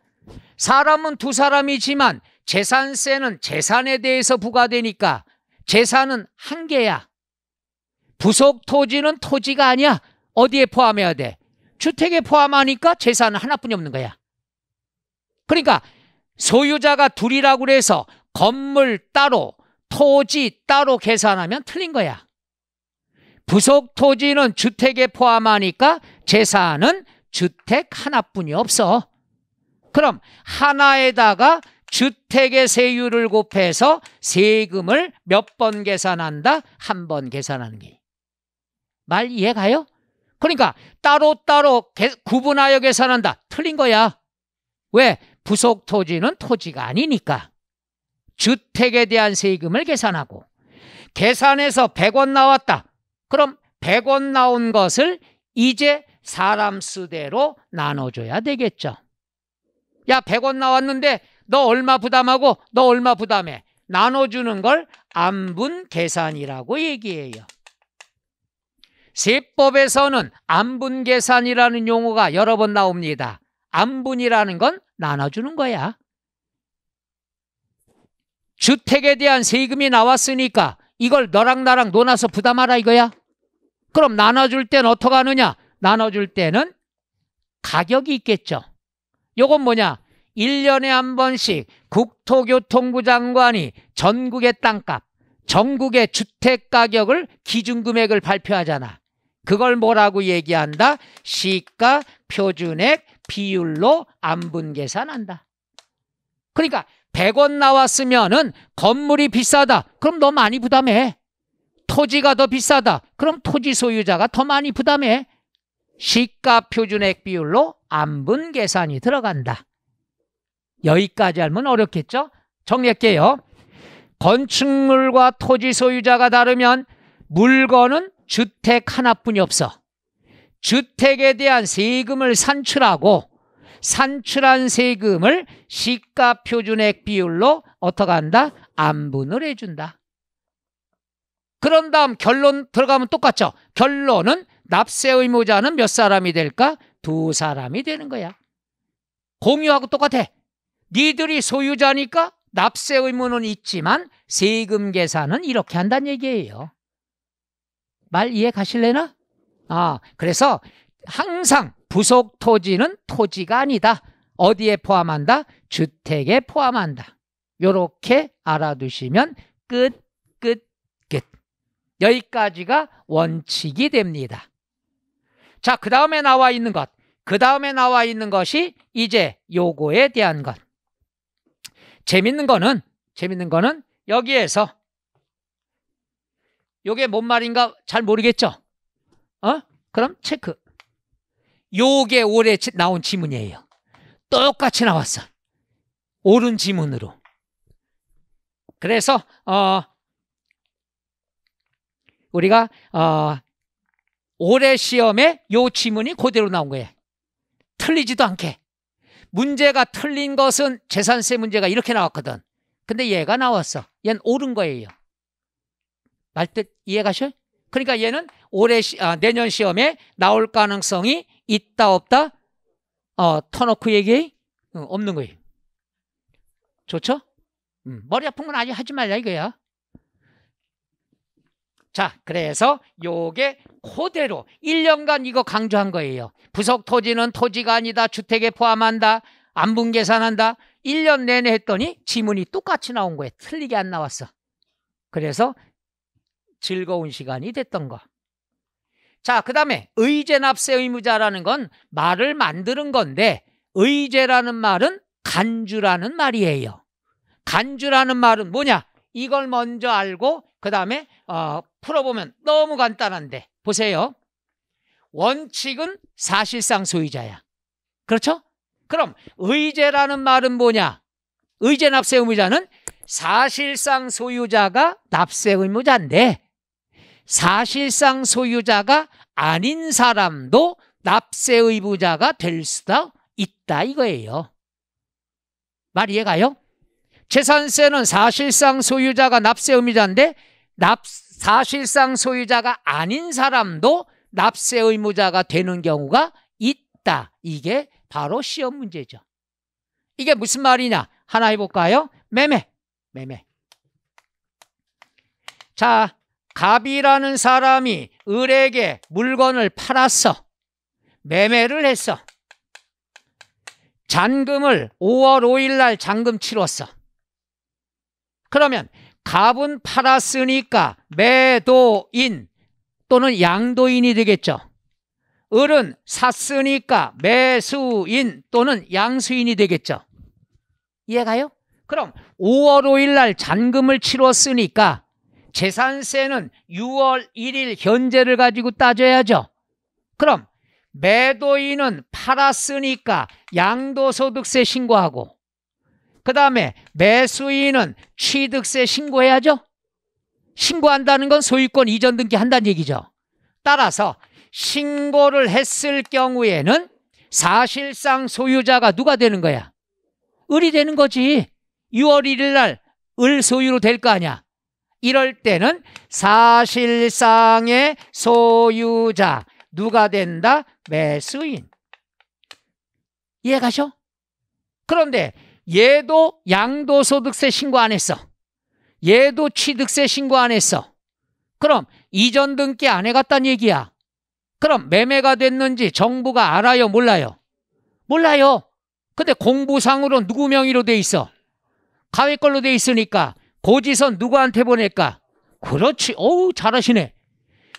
사람은 두 사람이지만 재산세는 재산에 대해서 부과되니까 재산은 한 개야. 부속 토지는 토지가 아니야. 어디에 포함해야 돼? 주택에 포함하니까 재산은 하나뿐이 없는 거야. 그러니까 소유자가 둘이라고 그래서 건물 따로 토지 따로 계산하면 틀린 거야. 부속 토지는 주택에 포함하니까 재산은 주택 하나뿐이 없어. 그럼 하나에다가 주택의 세율을 곱해서 세금을 몇 번 계산한다? 한 번 계산하는 게. 말 이해 가요? 그러니까 따로따로 구분하여 계산한다. 틀린 거야. 왜? 부속 토지는 토지가 아니니까. 주택에 대한 세금을 계산하고 계산해서 100원 나왔다. 그럼 100원 나온 것을 이제 사람 수대로 나눠줘야 되겠죠. 야, 100원 나왔는데 너 얼마 부담하고 너 얼마 부담해. 나눠주는 걸 안분 계산이라고 얘기해요. 세법에서는 안분 계산이라는 용어가 여러 번 나옵니다. 안분이라는 건 나눠주는 거야. 주택에 대한 세금이 나왔으니까 이걸 너랑 나랑 논아서 부담하라 이거야. 그럼 나눠줄 때는 어떻게 하느냐? 나눠줄 때는 가격이 있겠죠. 요건 뭐냐? 1년에 한 번씩 국토교통부 장관이 전국의 땅값, 전국의 주택 가격을 기준 금액을 발표하잖아. 그걸 뭐라고 얘기한다? 시가 표준액 비율로 안분 계산한다. 그러니까 100원 나왔으면은 건물이 비싸다. 그럼 너 많이 부담해. 토지가 더 비싸다. 그럼 토지 소유자가 더 많이 부담해. 시가 표준액 비율로 안분 계산이 들어간다. 여기까지 하면 어렵겠죠? 정리할게요. 건축물과 토지 소유자가 다르면 물건은 주택 하나뿐이 없어. 주택에 대한 세금을 산출하고 산출한 세금을 시가 표준액 비율로 어떻게 한다? 안분을 해준다. 그런 다음 결론 들어가면 똑같죠. 결론은 납세 의무자는 몇 사람이 될까? 두 사람이 되는 거야. 공유하고 똑같아. 니들이 소유자니까 납세 의무는 있지만 세금 계산은 이렇게 한다는 얘기예요. 말 이해 가실래나? 아, 그래서 항상 부속 토지는 토지가 아니다. 어디에 포함한다? 주택에 포함한다. 요렇게 알아두시면 끝, 끝, 끝. 여기까지가 원칙이 됩니다. 자, 그 다음에 나와 있는 것. 그 다음에 나와 있는 것이 이제 요거에 대한 것. 재밌는 거는 재밌는 거는 여기에서 요게 뭔 말인가 잘 모르겠죠? 어? 그럼 체크. 요게 올해 나온 지문이에요. 똑같이 나왔어. 옳은 지문으로. 그래서 어 우리가 어 올해 시험에 요 지문이 그대로 나온 거예요. 틀리지도 않게. 문제가 틀린 것은 재산세 문제가 이렇게 나왔거든. 근데 얘가 나왔어. 얘는 옳은 거예요. 말뜻 이해가셔? 그러니까 얘는 올해 시, 아, 내년 시험에 나올 가능성이 있다 없다? 어, 터놓고 얘기해? 어, 없는 거예요. 좋죠? 음, 머리 아픈 건 아직 하지 말자 이거야. 자, 그래서 요게 그대로 1년간 이거 강조한 거예요. 부속 토지는 토지가 아니다. 주택에 포함한다. 안분 계산한다. 1년 내내 했더니 지문이 똑같이 나온 거예요. 틀리게 안 나왔어. 그래서 즐거운 시간이 됐던 거. 자, 그 다음에 의제 납세 의무자라는 건 말을 만드는 건데 의제라는 말은 간주라는 말이에요. 간주라는 말은 뭐냐? 이걸 먼저 알고 그 다음에 어, 풀어보면 너무 간단한데 보세요. 원칙은 사실상 소유자야. 그렇죠? 그럼 의제라는 말은 뭐냐? 의제 납세 의무자는 사실상 소유자가 납세 의무자인데 사실상 소유자가 아닌 사람도 납세 의무자가 될 수도 있다 이거예요. 말 이해가요? 재산세는 사실상 소유자가 납세 의무자인데 납, 사실상 소유자가 아닌 사람도 납세 의무자가 되는 경우가 있다. 이게 바로 시험 문제죠. 이게 무슨 말이냐? 하나 해볼까요? 매매. 매매. 자, 갑이라는 사람이 을에게 물건을 팔았어. 매매를 했어. 잔금을 5월 5일 날 잔금 치렀어. 그러면 갑은 팔았으니까 매도인 또는 양도인이 되겠죠. 을은 샀으니까 매수인 또는 양수인이 되겠죠. 이해가요? 그럼 5월 5일 날 잔금을 치렀으니까 재산세는 6월 1일 현재를 가지고 따져야죠. 그럼 매도인은 팔았으니까 양도소득세 신고하고 그 다음에 매수인은 취득세 신고해야죠. 신고한다는 건 소유권 이전 등기 한다는 얘기죠. 따라서 신고를 했을 경우에는 사실상 소유자가 누가 되는 거야? 을이 되는 거지. 6월 1일 날 을 소유로 될 거 아니야. 이럴 때는 사실상의 소유자 누가 된다? 매수인. 이해가셔? 그런데 얘도 양도 소득세 신고 안 했어. 얘도 취득세 신고 안 했어. 그럼 이전 등기 안 해갔단 얘기야. 그럼 매매가 됐는지 정부가 알아요? 몰라요? 몰라요. 근데 공부상으로 누구 명의로 돼 있어? 가외 걸로 돼 있으니까 고지선 누구한테 보낼까? 그렇지. 어우, 잘하시네.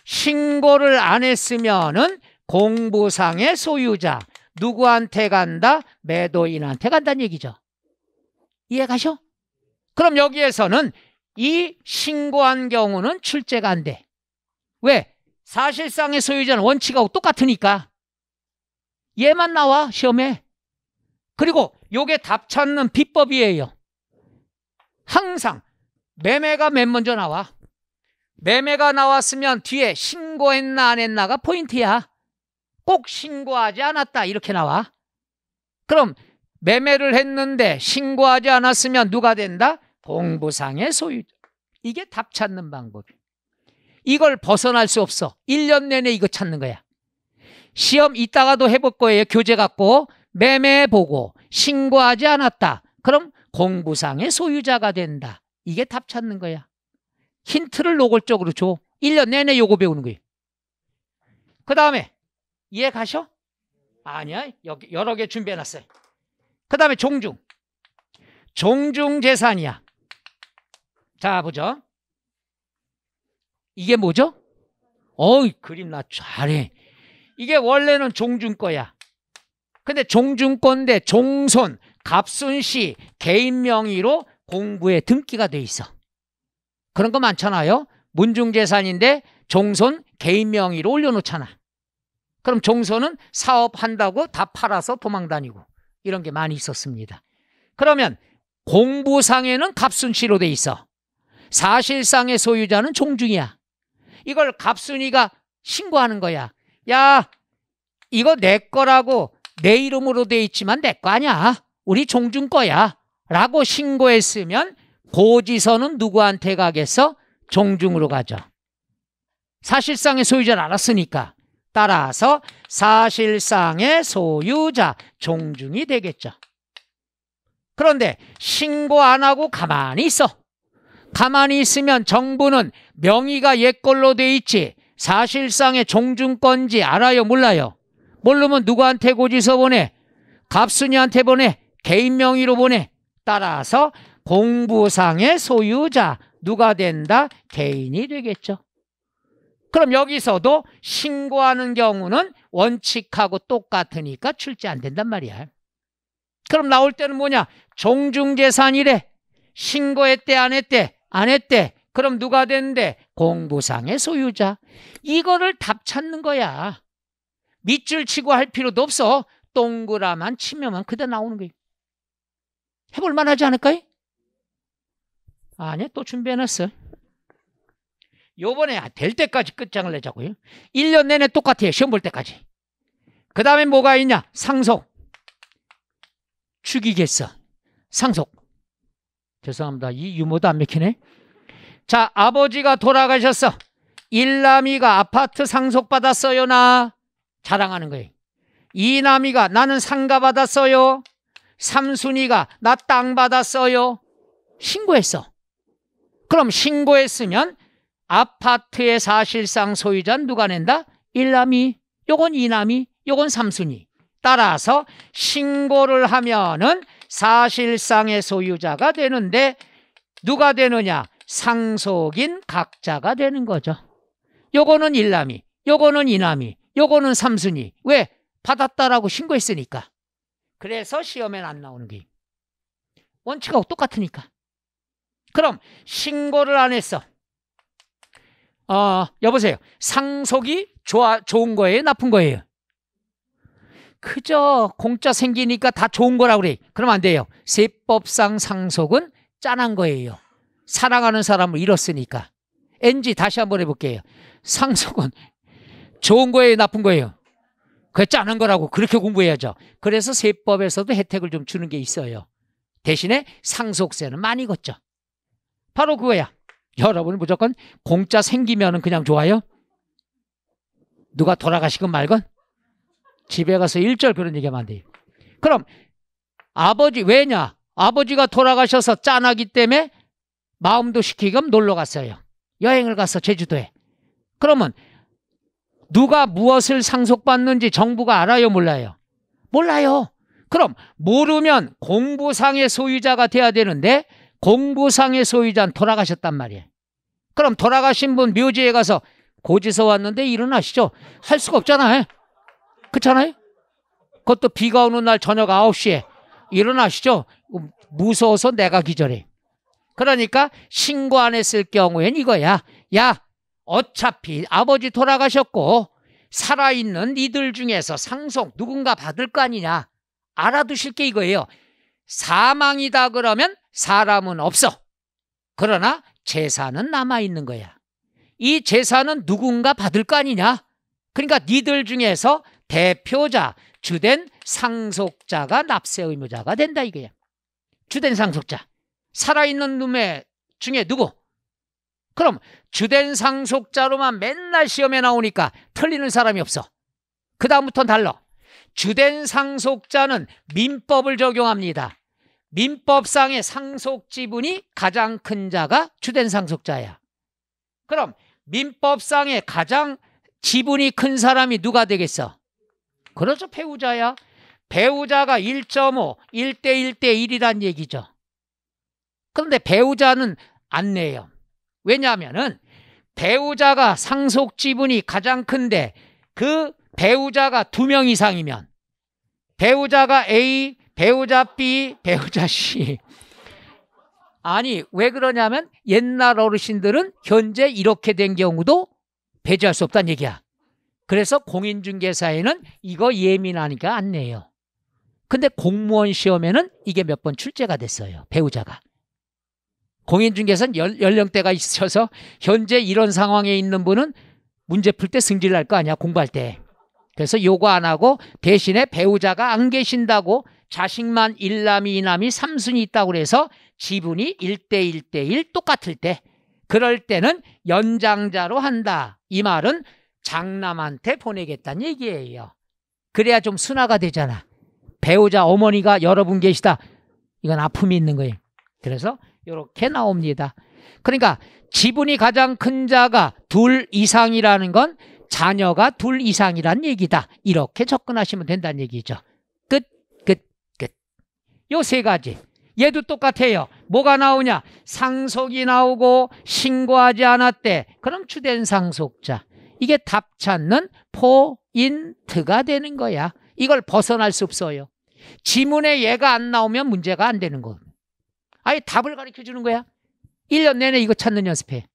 신고를 안 했으면은 공부상의 소유자 누구한테 간다? 매도인한테 간다는 얘기죠. 이해 가셔? 그럼 여기에서는 이 신고한 경우는 출제가 안 돼. 왜? 사실상의 소유자는 원칙하고 똑같으니까. 얘만 나와 시험에. 그리고 요게 답 찾는 비법이에요. 항상 매매가 맨 먼저 나와. 매매가 나왔으면 뒤에 신고했나 안 했나가 포인트야. 꼭 신고하지 않았다 이렇게 나와. 그럼 매매를 했는데 신고하지 않았으면 누가 된다? 공부상의 소유자. 이게 답 찾는 방법이. 이걸 벗어날 수 없어. 1년 내내 이거 찾는 거야. 시험 이따가도 해볼 거예요. 교재 갖고 매매 보고 신고하지 않았다. 그럼 공부상의 소유자가 된다. 이게 답 찾는 거야. 힌트를 노골적으로 줘. 1년 내내 요거 배우는 거예요. 그 다음에 이해 가셔? 아니야. 여기 여러 개 준비해 놨어요. 그 다음에 종중. 종중 재산이야. 자, 보죠. 이게 뭐죠? 어이, 그림 나 잘해. 이게 원래는 종중 거야. 근데 종중 건데 종손, 갑순씨 개인 명의로 공부에 등기가 돼 있어. 그런 거 많잖아요. 문중재산인데 종손 개인 명의로 올려놓잖아. 그럼 종손은 사업한다고 다 팔아서 도망 다니고 이런 게 많이 있었습니다. 그러면 공부상에는 갑순씨로 돼 있어. 사실상의 소유자는 종중이야. 이걸 갑순이가 신고하는 거야. 야, 이거 내 거라고 내 이름으로 돼 있지만 내 거 아니야. 우리 종중 거야. 라고 신고했으면 고지서는 누구한테 가겠어? 종중으로 가죠. 사실상의 소유자를 알았으니까. 따라서 사실상의 소유자 종중이 되겠죠. 그런데 신고 안 하고 가만히 있어. 가만히 있으면 정부는 명의가 옛 걸로 돼 있지 사실상의 종중건지 알아요 몰라요? 모르면 누구한테 고지서 보내? 갑순이한테 보내? 개인 명의로 보내? 따라서 공부상의 소유자 누가 된다? 개인이 되겠죠. 그럼 여기서도 신고하는 경우는 원칙하고 똑같으니까 출제 안 된단 말이야. 그럼 나올 때는 뭐냐? 종중재산이래. 신고했대, 안 했대? 안 했대. 그럼 누가 되는데? 공부상의 소유자. 이거를 답 찾는 거야. 밑줄 치고 할 필요도 없어. 동그라만 치면만 그대 나오는 거예요. 해볼 만하지 않을까요? 아니, 또 준비해놨어. 요번에 될 때까지 끝장을 내자고요. 1년 내내 똑같아요. 시험 볼 때까지. 그 다음에 뭐가 있냐? 상속. 죽이겠어. 상속. 죄송합니다. 이 유머도 안 맥히네. 자, 아버지가 돌아가셨어. 일남이가 아파트 상속받았어요, 나? 자랑하는 거예요. 이남이가 나는 상가 받았어요. 삼순이가 나 땅 받았어요. 신고했어. 그럼 신고했으면 아파트의 사실상 소유자는 누가 낸다? 일남이, 요건 이남이, 요건 삼순이. 따라서 신고를 하면은 사실상의 소유자가 되는데 누가 되느냐? 상속인 각자가 되는 거죠. 요거는 일남이, 요거는 이남이, 요거는 삼순이. 왜? 받았다라고 신고했으니까. 그래서 시험엔 안 나오는 게. 원칙하고 똑같으니까. 그럼 신고를 안 했어. 어, 여보세요. 상속이 좋아, 좋은 거예요? 나쁜 거예요? 그저 공짜 생기니까 다 좋은 거라 그래. 그러면 안 돼요. 세법상 상속은 짠한 거예요. 사랑하는 사람을 잃었으니까. NG 다시 한번 해볼게요. 상속은 좋은 거예요, 나쁜 거예요? 그게 짠한 거라고 그렇게 공부해야죠. 그래서 세법에서도 혜택을 좀 주는 게 있어요. 대신에 상속세는 많이 걷죠. 바로 그거야. 여러분 무조건 공짜 생기면 그냥 좋아요? 누가 돌아가시건 말건? 집에 가서 일절 그런 얘기하면 안 돼요. 그럼 아버지 왜냐? 아버지가 돌아가셔서 짠하기 때문에 마음도 시키금 놀러 갔어요. 여행을 가서 제주도에. 그러면 누가 무엇을 상속받는지 정부가 알아요, 몰라요? 몰라요. 그럼 모르면 공부상의 소유자가 돼야 되는데 공부상의 소유자는 돌아가셨단 말이에요. 그럼 돌아가신 분 묘지에 가서 고지서 왔는데 일어나시죠. 할 수가 없잖아요. 그렇잖아요? 그것도 비가 오는 날 저녁 9시에 일어나시죠. 무서워서 내가 기절해. 그러니까 신고 안 했을 경우엔 이거야. 야, 어차피 아버지 돌아가셨고 살아있는 이들 중에서 상속 누군가 받을 거 아니냐. 알아두실 게 이거예요. 사망이다 그러면 사람은 없어. 그러나 재산은 남아있는 거야. 이 재산은 누군가 받을 거 아니냐. 그러니까 니들 중에서 대표자, 주된 상속자가 납세 의무자가 된다 이거야. 주된 상속자. 살아있는 놈의 중에 누구? 그럼 주된 상속자로만 맨날 시험에 나오니까 틀리는 사람이 없어. 그 다음부터는 달라. 주된 상속자는 민법을 적용합니다. 민법상의 상속 지분이 가장 큰 자가 주된 상속자야. 그럼 민법상의 가장 지분이 큰 사람이 누가 되겠어? 그렇죠. 배우자야. 배우자가 1.5, 1대 1대 1이란 얘기죠. 그런데 배우자는 안 내요. 왜냐하면은 배우자가 상속 지분이 가장 큰데 그 배우자가 두 명 이상이면 배우자가 A, 배우자 B, 배우자 C. 아니, 왜 그러냐면 옛날 어르신들은 현재 이렇게 된 경우도 배제할 수 없다는 얘기야. 그래서 공인중개사에는 이거 예민하니까 안 내요. 근데 공무원 시험에는 이게 몇 번 출제가 됐어요. 배우자가. 공인중개사는 연 령대가 있어서 현재 이런 상황에 있는 분은 문제 풀 때 승질 날 거 아니야 공부할 때. 그래서 요거 안 하고 대신에 배우자가 안 계신다고 자식만 일남이 이남이 삼순이 있다고 그래서 지분이 1대 1대1 똑같을 때. 그럴 때는 연장자로 한다. 이 말은 장남한테 보내겠다는 얘기예요. 그래야 좀 순화가 되잖아. 배우자 어머니가 여러분 계시다. 이건 아픔이 있는 거예요. 그래서 이렇게 나옵니다. 그러니까 지분이 가장 큰 자가 둘 이상이라는 건 자녀가 둘 이상이란 얘기다. 이렇게 접근하시면 된다는 얘기죠. 끝, 끝, 끝. 요 세 가지. 얘도 똑같아요. 뭐가 나오냐? 상속이 나오고 신고하지 않았대. 그럼 주된 상속자. 이게 답 찾는 포인트가 되는 거야. 이걸 벗어날 수 없어요. 지문에 얘가 안 나오면 문제가 안 되는 거. 아예 답을 가르쳐 주는 거야. 1년 내내 이거 찾는 연습해.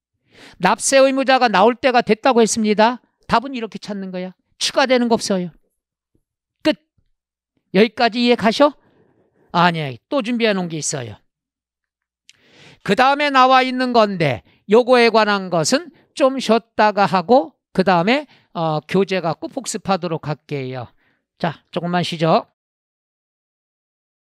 납세 의무자가 나올 때가 됐다고 했습니다. 답은 이렇게 찾는 거야. 추가되는 거 없어요. 끝. 여기까지 이해 가셔? 아니야. 또 준비해 놓은 게 있어요. 그 다음에 나와 있는 건데 요거에 관한 것은 좀 쉬었다가 하고 그 다음에 어, 교재 갖고 복습하도록 할게요. 자, 조금만 쉬죠.